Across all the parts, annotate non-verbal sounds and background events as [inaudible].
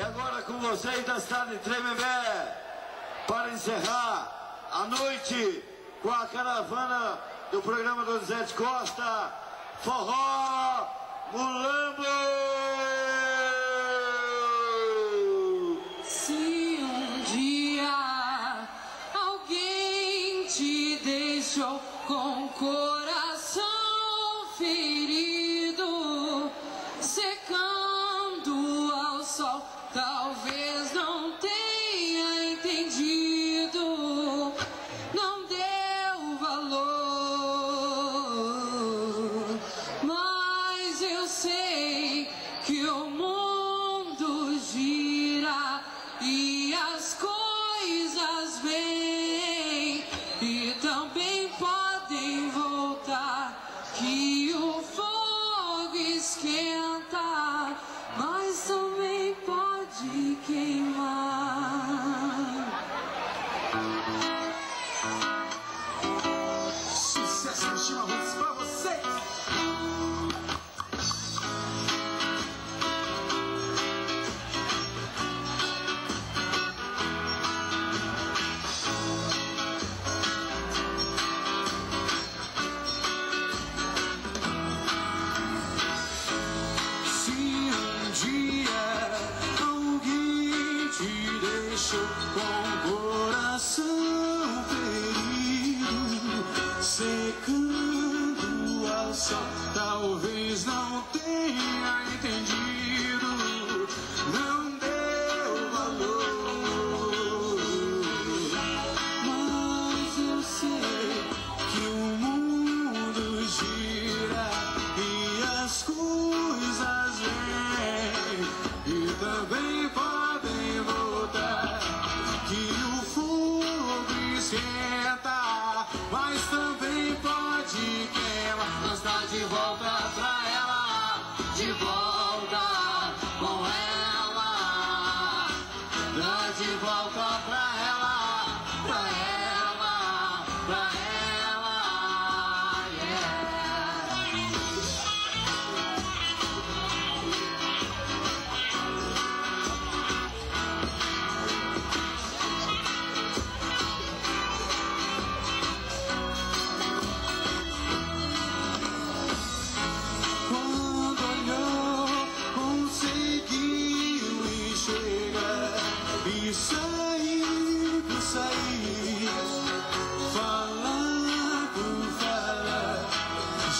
E agora com vocês da cidade de Tremembé, para encerrar a noite com a caravana do programa do Zé de Costa, Forró Mulambo! Se um dia alguém te deixou secando ao sol, talvez não tenha entendido, não deu valor. Mas eu sei que o mundo gira e as coisas vêm e também podem voltar. Que o fogo esquenta, mas também pode queimar. Nós tá de volta pra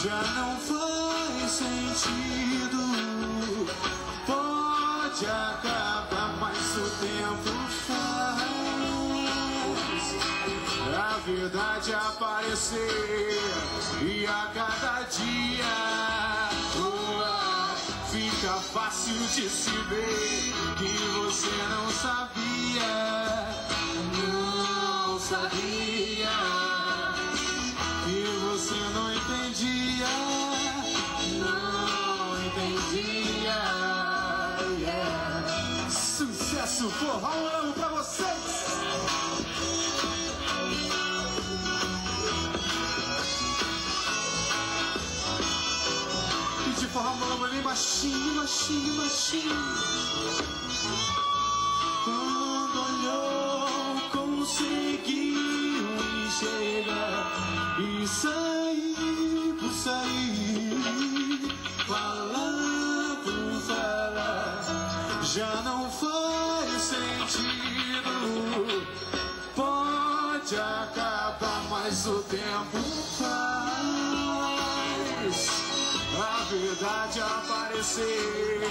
já não faz sentido. Pode acabar, mas o tempo faz a verdade aparecer. E a cada dia fica fácil de se ver. Que você não sabia, não sabia você não entendia, não entendia. Yeah. Sucesso forró, um ano pra vocês! E de forró malamba bem baixinho, baixinho, baixinho. Quando olhou, conseguiu enxergar e sair por sair, falar por falar, já não faz sentido. Pode acabar, mas o tempo faz a verdade aparecer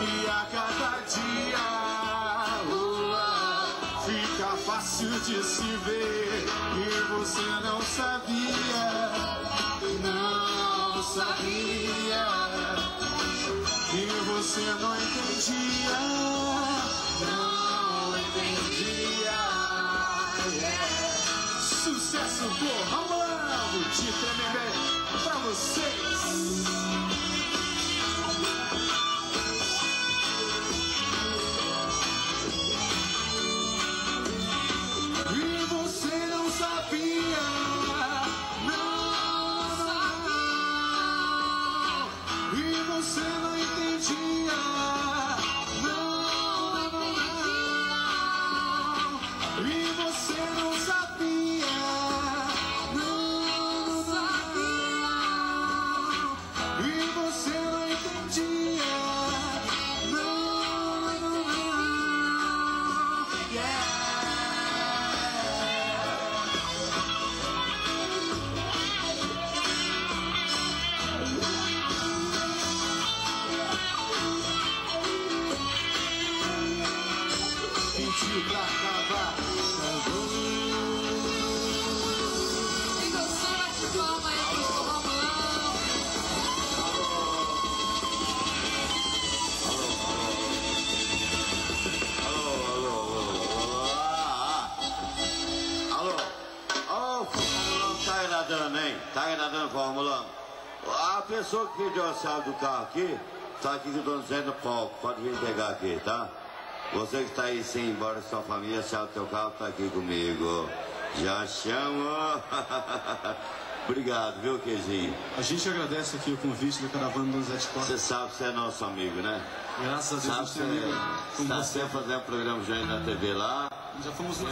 e a cada dia fácil de se ver e você não sabia, não sabia e você não entendia, não entendia. Sucesso do Ramando de Tremembé pra vocês. Alô, Fórmula 1, tá agradando, hein? Tá agradando, Fórmula 1. A pessoa que pediu a chave do carro aqui, tá aqui com o dono no palco, pode vir pegar aqui, tá? Você que está aí sem ir embora com sua família, chave do teu carro tá aqui comigo. Já chamo. [laughs] Obrigado, viu, Queijinho? A gente agradece aqui o convite da caravana do Zé de Costa. Você sabe que você é nosso amigo, né? Graças a Deus, Sabe gente tem amigo você está você. sempre fazendo programa já aí na TV lá. Já fomos lá.